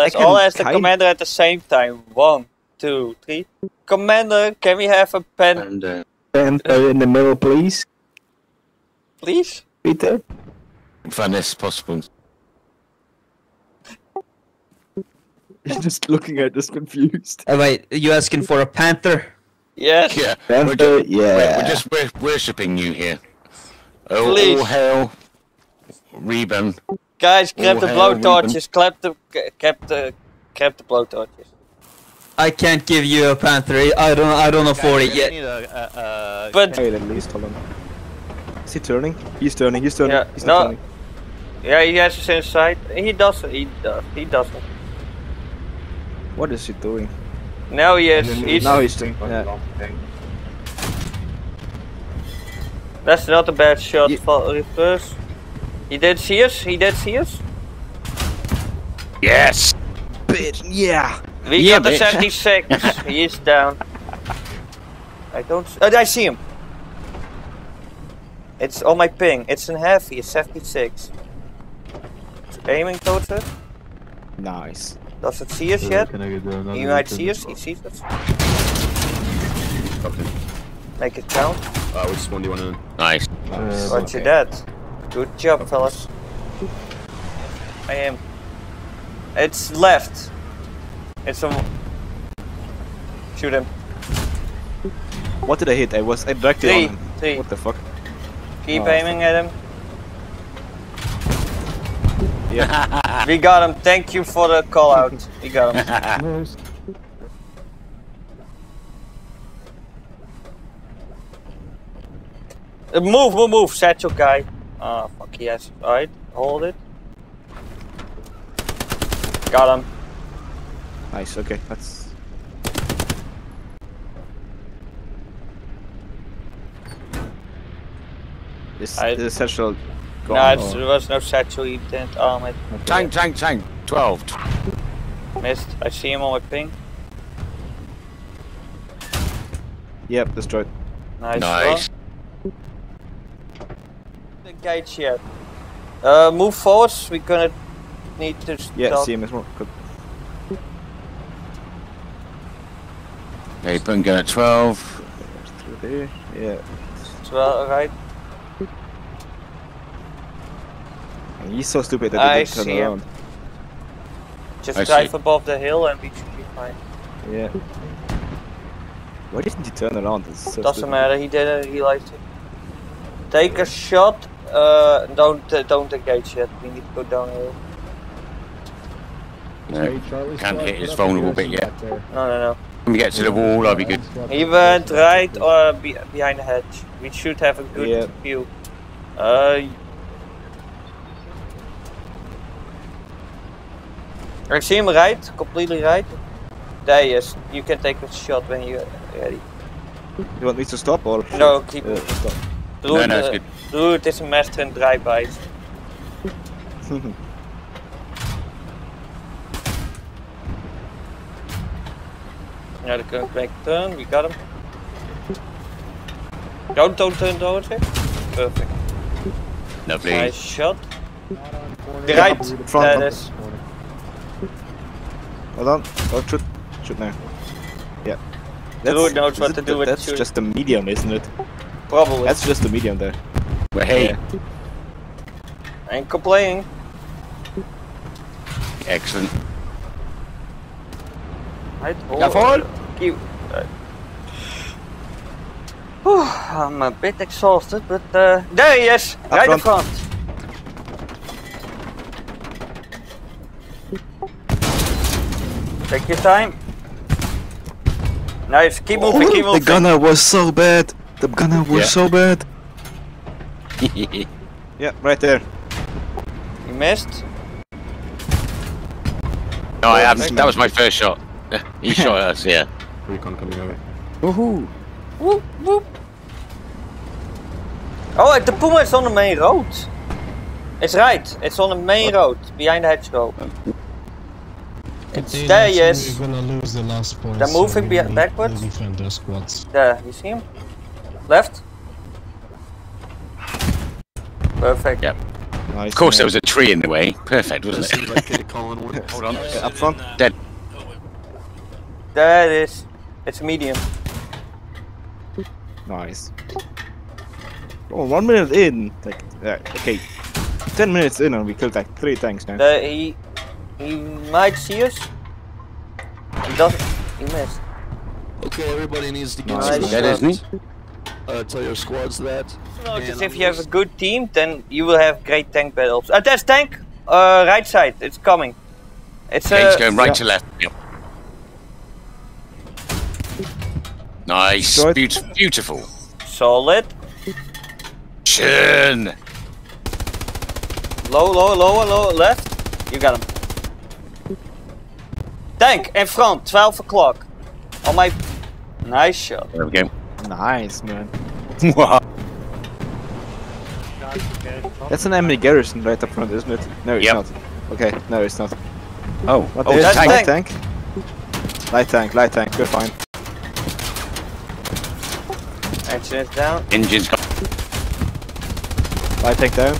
Let's all ask the kind- commander at the same time. One, two, three. Commander, can we have a pen, And uh, Panther in the middle, please. please? Peter. find this possible. He's just looking at us confused. Uh, wait, you asking for a panther? Yes. Yeah, we're, Panther, ju- we're, yeah. we're just wor- worshipping you here. Oh, Please. all hail, Reben. Guys, grab Oh, the hell, blowtorches. Clap the, grab the, grab the blowtorches. I can't give you a panther. I don't. I don't afford it yet. Uh, uh, but Wait, at least, hold on. Is he turning? He's turning, he's turning. Yeah, He's not no. turning. yeah, he has his inside. He doesn't. He does. He doesn't. What is he doing? Now he is. He's, now he's doing. Yeah. That's not a bad shot Ye- for reverse. He did see us. He did see us. Yes. Bitch, yeah. We Yeah, got the bitch. 76. he is down. I don't. Oh, I see him. It's on my ping. It's in heavy. It's 76. It's aiming towards us. Nice. Does it see us yet? He might see us. He sees us. Make it count. Uh, which one do you want to? Nice. Nice. Roger that. Good job, fellas. I am. It's left. It's on. Shoot him. What did I hit? I was I directed Three. on him. Three. What the fuck? Keep Oh, aiming at him. Yeah. We got him. Thank you for the call out. We got him. Uh, move, move, move, satchel guy. Ah, fuck yes. Alright, hold it. Got him. nice. Okay, that's. Is I- the satchel gone? No, it's, or- there was no satchel. He didn't arm it. Tank, tank, tank. 12. Missed. I see him on my ping. Yep, destroyed. Nice. Nice. one. The gate yet. Uh, move forwards. We're gonna need to Yeah, stop. see him as well. Good. Okay, putting gun at 12. Through there. Yeah. Well, right. And he's so stupid that I he didn't turn see him. around. Just I drive see. above the hill and we should be fine. Yeah. Why didn't he turn around? It's so Doesn't stupid. matter. He did it. He liked it. Take a shot. Uh, don't uh, don't engage yet. We need to go downhill. No, can't hit his vulnerable bit yet. No, no, no. When we get to the wall, I'll be good. He went right or be behind the hedge. We should have a good Yeah. view. Uh. I see him right, completely right. There he is. You can take a shot when you're ready. You want me to stop or? No, keep Uh, stop. Roer, no, it's eh, good. Roer, het is een master in drive-bys. Now they're going to make a turn. We got him. Don't, don't turn towards it. Perfect. Lovely. Nice shot. Right, front that of- is. Hold on. Oh, shoot. Shoot now. Yeah. Roer knows is what it to the- do with That's shooting. just a medium, isn't it? Probably. That's just the medium there. Well, hey, Ain't complaining. excellent. Right, hold Ja, voll. Keep. uh, Whew, I'm a bit exhausted, but uh, there he is, right in front. front. Take your time. Nice, keep moving, keep moving. the gunner was so bad. The gunner was Yeah. so bad. Yeah, right there. You missed. No, I oh, haven't. That was my first shot. he shot us, yeah. Recon coming over. Woohoo! Whoop, whoop. Oh, the Puma is on the main road. It's right, it's on the main road, behind the hedgerow. Oh. It's there, yes. We're gonna lose the last point. They're moving we be- need backwards? to defend their squads. There, you see him? Left? Perfect. Yep. Nice. Of course, there was a tree in the way. Perfect, wasn't it? like Kitty Colin one. Hold on. Okay, up front. Dead. There it is. It's medium. Nice. Oh, one minute in. Like, uh, okay. Ten minutes in and we killed like three tanks now. The, he he might see us. He doesn't. He missed. Okay, everybody needs to get Nice. some That isn't he? Uh, tell your squads that. Notice if you have a good team, then you will have great tank battles. Uh, that's tank. Uh, right side. It's coming. It's Okay, he's uh, going right yeah. to left. Yep. Nice. Good. Beautiful. Beautiful. solid. Schön. Low, low, lower, lower, left. You got him. Tank in front. 12 o'clock. On my. Nice shot. There we go. Nice, man. Wow. That's an enemy garrison right up front, isn't it? No, it's Yep. not. Okay, no, it's not. Oh, What oh, is that's light tank. tank? Light tank, light tank, we're fine. Engine is down. Engine's got. Light tank down.